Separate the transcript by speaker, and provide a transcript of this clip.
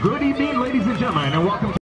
Speaker 1: Good evening, ladies and gentlemen, and welcome to